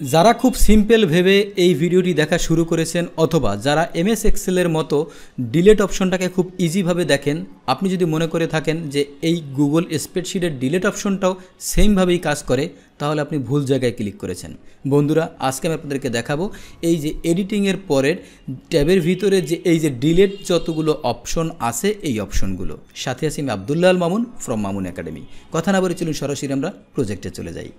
যারা খুব সিম্পল ভেবে এই ভিডিওটি দেখা শুরু করেছেন অথবা যারা এমএস এক্সেলের মতো ডিলেট অপশনটাকে খুব ইজিভাবে দেখেন, আপনি যদি মনে করে থাকেন যে এই গুগল স্প্রেডশিটের ডিলেট অপশনটাও সেমভাবেই কাজ করে, তাহলে আপনি ভুল জায়গায় ক্লিক করেছেন। বন্ধুরা, আজকে আমি আপনাদেরকে দেখাবো এই যে এডিটিংয়ের পরের ট্যাবের ভিতরে যে এই যে ডিলেট যতগুলো অপশন আছে এই অপশনগুলো সাথে আছি আমি আবদুল্লাহ আল মামুন ফ্রম মামুন একাডেমি কথা না বলে চলুন সরাসরি আমরা প্রজেক্টে চলে যাই।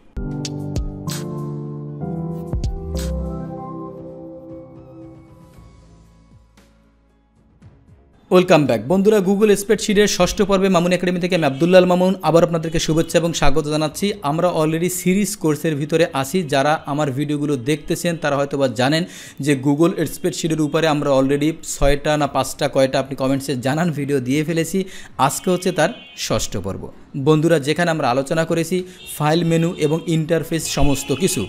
Welcome back. বন্ধুরা গুগল স্প্রেডশিটের ষষ্ঠ পর্বে মামুন একাডেমি থেকে আমি আবদুল্লাল মামুন আবার আপনাদেরকে শুভেচ্ছা এবং স্বাগত জানাচ্ছি। আমরা অলরেডি সিরিজ কোর্সের ভিতরে আসি যারা আমার ভিডিওগুলো দেখতেছেন, তারা হয়তো বা জানেন যে গুগল স্প্রেডশিটের উপরে আমরা অলরেডি ছয়টা না পাঁচটা, কয়টা আপনি কমেন্টসে জানান ভিডিও দিয়ে ফেলেছি। আজকে হচ্ছে তার ষষ্ঠ পর্ব। বন্ধুরা, যেখানে আমরা আলোচনা করেছি ফাইল মেনু এবং ইন্টারফেস সমস্ত কিছু।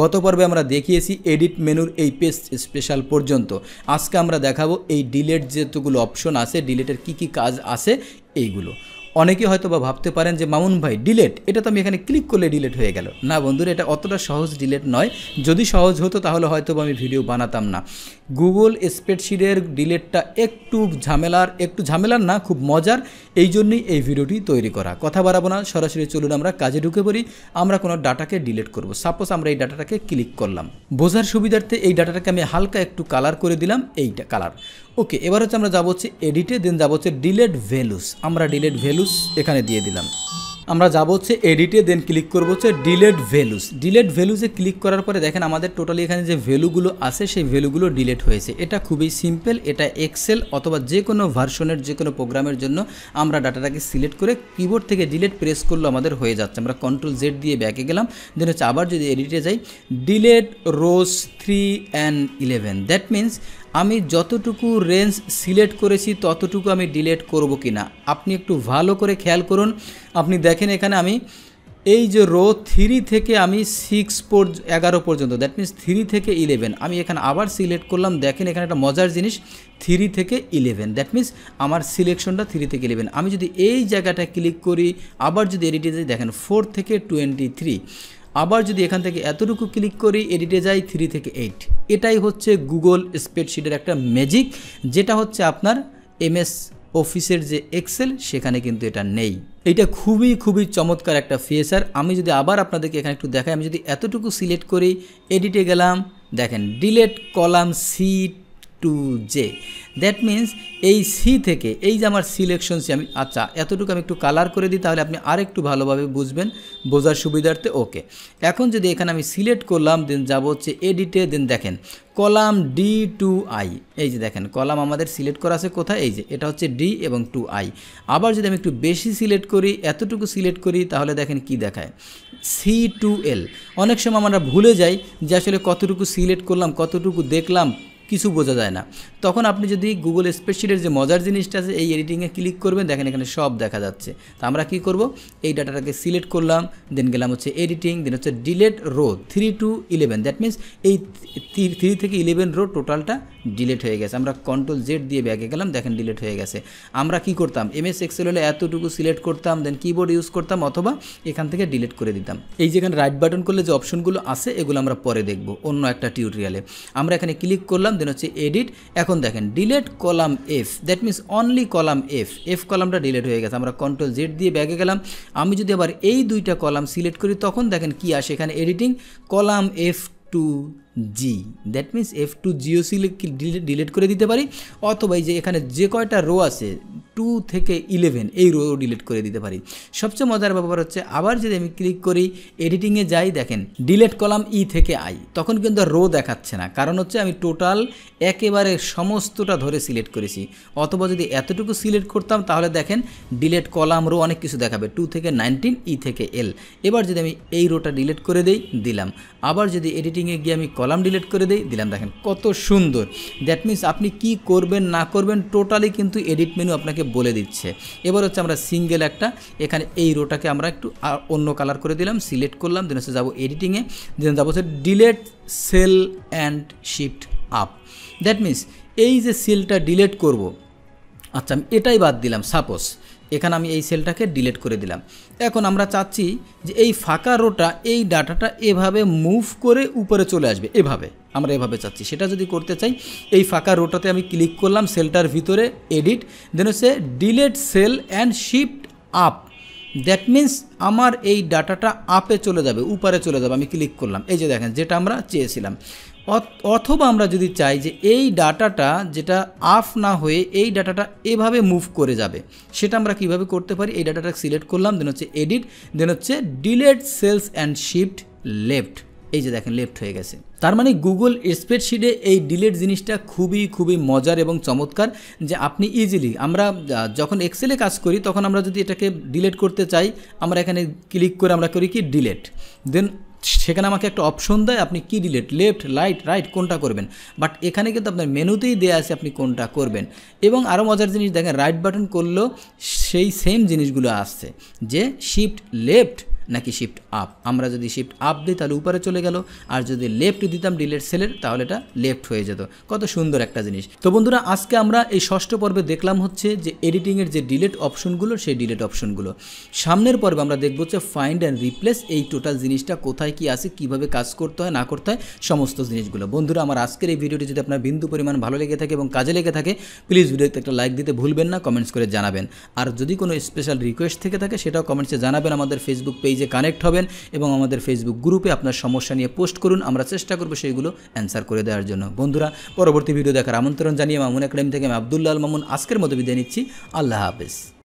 গত পর্বে আমরা দেখিয়েছি এডিট মেনুর এই পেজ স্পেশাল পর্যন্ত। আজকে আমরা দেখাবো এই ডিলেট যেতগুলো অপশন আছে, ডিলেটের কি কি কাজ আছে, এইগুলো। অনেকে হয়তো বা ভাবতে পারেন যে, মামুন ভাই ডিলেট এটা তো আমি এখানে ক্লিক করলে ডিলেট হয়ে গেল। না বন্ধুরা, এটা অতটা সহজ ডিলেট নয়। যদি সহজ হতো, তাহলে হয়তো আমি ভিডিও বানাতাম না। গুগল স্প্রেডশিটের ডিলেটটা একটু ঝামেলার একটু ঝামেলার না, খুব মজার। এই জন্যই এই ভিডিওটি তৈরি করা। কথা বাড়াবো না, সরাসরি চলুন আমরা কাজে ঢুকে পড়ি। আমরা কোনো ডাটাকে ডিলেট করব। সাপোজ আমরা এই ডাটাটাকে ক্লিক করলাম। বোঝার সুবিধার্থে এই ডাটাটাকে আমি হালকা একটু কালার করে দিলাম, এইটা কালার ওকে এবার হচ্ছে আমরা যাব হচ্ছে এডিটে দেন যাব হচ্ছে ডিলেট ভ্যালুস আমরা ডিলেট ভ্যালুস এখানে দিয়ে দিলাম। আমরা যাব হচ্ছে এডিটে দেন ক্লিক করব হচ্ছে ডিলেট ভ্যালুস। ডিলেট ভ্যালুসে ক্লিক করার পরে দেখেন আমাদের টোটালি এখানে যে ভ্যালুগুলো আছে, সেই ভ্যালুগুলো ডিলেট হয়েছে। এটা খুবই সিম্পল এটা এক্সেল অথবা যে কোনো ভার্সনের যে কোনো প্রোগ্রামের জন্য আমরা ডাটাটাকে সিলেক্ট করে কিবোর্ড থেকে ডিলেট প্রেস করলে আমাদের হয়ে যাচ্ছে। আমরা কন্ট্রোল জেড দিয়ে ব্যাকে গেলাম দেন হচ্ছে আবার যদি এডিটে যাই delete rows three and eleven that means আমি যতটুকু রেঞ্জ সিলেক্ট করেছি, ততটুকু আমি ডিলেট করব কি না আপনি একটু ভালো করে খেয়াল করুন। আপনি দেখেন এখানে আমি এই যে রো থ্রি থেকে আমি সিক্স পর এগারো পর্যন্ত দ্যাট মিনস থ্রি থেকে ইলেভেন আমি এখানে আবার সিলেক্ট করলাম, দেখেন এখানে একটা মজার জিনিস থ্রি থেকে ইলেভেন দ্যাট মিনস আমার সিলেকশনটা থ্রি থেকে ইলেভেন আমি যদি এই জায়গাটা ক্লিক করি, আবার যদি এডিটে যাই, দেখেন ফোর থেকে টোয়েন্টি থ্রি আবার যদি এখান থেকে এতটুকু ক্লিক করি এডিটে যাই থ্রি থেকে এইট এটাই হচ্ছে গুগল স্প্রেডশিটের একটা ম্যাজিক যেটা হচ্ছে আপনার এমএস অফিসের যে এক্সেল সেখানে কিন্তু এটা নেই। এটা খুবই খুবই চমৎকার একটা ফিচার আমি যদি আবার আপনাদেরকে এখানে একটু দেখাই, আমি যদি এতটুকু সিলেক্ট করি এডিটে গেলাম, দেখেন delete column C to J that means এই সি থেকে, এই যে আমার সিলেকশন সি আমি আচ্ছা এতটুকু আমি একটু কালার করে দিই, তাহলে আপনি আরেকটু ভালোভাবে বুঝবেন। বোঝার সুবিধার্থে ওকে এখন যদি এখানে আমি সিলেক্ট করলাম দেন যাব হচ্ছে এডিটে দেন দেখেন, কলাম ডি টু আই এই যে দেখেন, কলাম আমাদের সিলেক্ট করা আছে কোথায়? এই যে, এটা হচ্ছে ডি এবং টু আই আবার যদি আমি একটু বেশি সিলেক্ট করি, এতটুকু সিলেক্ট করি, তাহলে দেখেন কি দেখায়। সি টু এল অনেক সময় আমরা ভুলে যাই যে আসলে কতটুকু সিলেক্ট করলাম, কতটুকু দেখলাম কিছু বোঝা যায় না। তখন আপনি যদি গুগল স্প্রেডশিটের যে মজার জিনিসটা আছে, এই এডিটিংয়ে ক্লিক করবেন, দেখেন এখানে সব দেখা যাচ্ছে। তা আমরা কি করব? এই ডাটাটাকে সিলেক্ট করলাম দেন গেলাম হচ্ছে এডিটিং দেন হচ্ছে delete row three to eleven that means এই থ্রি থেকে ইলেভেন রো টোটালটা ডিলেট হয়ে গেছে। আমরা কন্ট্রোল জেড দিয়ে ব্যাগে গেলাম, দেখেন ডিলেট হয়ে গেছে। আমরা কি করতাম? এমএস এক্সেল হলে এতটুকু সিলেক্ট করতাম দেন কিবোর্ড ইউজ করতাম, অথবা এখান থেকে ডিলিট করে দিতাম। এই যেখানে রাইট বাটন করলে যে অপশনগুলো আছে, এগুলো আমরা পরে দেখব অন্য একটা টিউটোরিয়ালে আমরা এখানে ক্লিক করলাম দেন হচ্ছে এডিট এখন দেখেন delete column F that means only column F F কলামটা delete হয়ে গেছে, আমরা কন্ট্রোল জেড দিয়ে ব্যাগে গেলাম। আমি যদি আবার এই দুইটা কলাম সিলেক্ট করি, তখন দেখেন কি আসে এখানে editing column F to G that means F to Jio select delete করে দিতে পারি? অথবা এই যে এখানে যে কয়টা রো আছে টু থেকে ইলেভেন এই রো ডিলিট করে দিতে পারি। সবচেয়ে মজার ব্যাপার হচ্ছে, আবার যদি আমি ক্লিক করি এডিটিংয়ে যাই, দেখেন ডিলেট কলাম ই থেকে আই তখন কিন্তু রো দেখাচ্ছে না। কারণ হচ্ছে আমি টোটাল একেবারে সমস্তটা ধরে সিলেক্ট করেছি। অথবা যদি এতটুকু সিলেক্ট করতাম, তাহলে দেখেন ডিলেট কলাম রো অনেক কিছু দেখাবে। টু থেকে নাইনটিন ই থেকে এল এবার যদি আমি এই রোটা ডিলিট করে দেই, দিলাম। আবার যদি এডিটিংয়ে গিয়ে আমি কলাম ডিলিট করে দেই, দিলাম দেখেন, কত সুন্দর। দ্যাট মিন্স আপনি কি করবেন, না করবেন টোটালি কিন্তু এডিট মেনু আপনাকে বলে দিচ্ছে। এবার হচ্ছে আমরা সিঙ্গেল একটা, এখানে এই রোটাকে আমরা একটু অন্য কালার করে দিলাম সিলেক্ট করলাম দেন হচ্ছে যাব এডিটিংয়ে দেন যাব হচ্ছে delete cell and shift up that means এই যে সেলটা ডিলেট করব আচ্ছা আমি এটাই বাদ দিলাম সাপোজ এখানে আমি এই সেলটাকে ডিলিট করে দিলাম। এখন আমরা চাচ্ছি যে এই ফাঁকা রোটা, এই ডাটাটা এভাবে মুভ করে উপরে চলে আসবে, এভাবে। আমরা এভাবে চাচ্ছি। সেটা যদি করতে চাই, এই ফাঁকা রোটাতে আমি ক্লিক করলাম সেলটার ভিতরে এডিট দেন হচ্ছে delete cell and shift up that means আমার এই ডাটাটা আপে চলে যাবে, উপরে চলে যাবে, আমি ক্লিক করলাম। এই যে দেখেন, যেটা আমরা চেয়েছিলাম। অথবা আমরা যদি চাই যে এই ডাটাটা যেটা আফ না হয়ে এই ডাটাটা এভাবে মুভ করে যাবে, সেটা আমরা কীভাবে করতে পারি? এই ডাটাটা সিলেক্ট করলাম দেন হচ্ছে এডিট দেন হচ্ছে delete cells and shift left. এই যে দেখেন, লেফট হয়ে গেছে। তার মানে গুগল স্প্রেডশিটে এই ডিলেট জিনিসটা খুবই খুবই মজার এবং চমৎকার যে আপনি ইজিলি আমরা যখন এক্সেলে কাজ করি, তখন আমরা যদি এটাকে ডিলেট করতে চাই, আমরা এখানে ক্লিক করে আমরা করি কি, ডিলেট। দেন সেখানে আমাকে একটা অপশন দেয়, আপনি কি ডিলেট লেফট লাইট রাইট কোনটা করবেন? বাট এখানে কিন্তু আপনার মেনুতেই দেওয়া আছে আপনি কোনটা করবেন। এবং আরও মজার জিনিস দেখেন রাইট বাটন করলেও সেই সেম জিনিসগুলো আসছে, যে শিফট লেফট নাকি শিফট আপ আমরা যদি শিফট আপ দিই, তাহলে উপরে চলে গেল। আর যদি লেফট দিতাম ডিলেট সেলের তাহলে এটা লেফট হয়ে যেত। কত সুন্দর একটা জিনিস। তো বন্ধুরা, আজকে আমরা এই ষষ্ঠ পর্বে দেখলাম হচ্ছে যে এডিটিংয়ের যে ডিলেট অপশনগুলো সেই ডিলেট অপশনগুলো সামনের পর্বে আমরা দেখব হচ্ছে ফাইন্ড অ্যান্ড রিপ্লেস এই টোটাল জিনিসটা কোথায় কি আছে, কীভাবে কাজ করতে হয়, না করতে হয়, সমস্ত জিনিসগুলো। বন্ধুরা, আমার আজকের এই ভিডিওটি যদি আপনার বিন্দু পরিমাণ ভালো লেগে থাকে এবং কাজে লেগে থাকে প্লিজ ভিডিওতে একটা লাইক দিতে ভুলবেন না কমেন্টস করে জানাবেন। আর যদি কোনো স্পেশাল রিকোয়েস্ট থেকে থাকে, সেটাও কমেন্টসে জানাবেন আমাদের ফেসবুক পেজে কানেক্ট হবেন এবং আমাদের ফেসবুক গ্রুপে আপনার সমস্যা নিয়ে পোস্ট করুন। আমরা চেষ্টা করব সেইগুলো অ্যান্সার করে দেওয়ার জন্য। বন্ধুরা, পরবর্তী ভিডিও দেখার আমন্ত্রণ জানিয়ে মামুন একাডেমি থেকে আমি আবদুল্লাহ আল মামুন আজকের মতো বিদায় নিচ্ছি। আল্লাহ হাফেজ।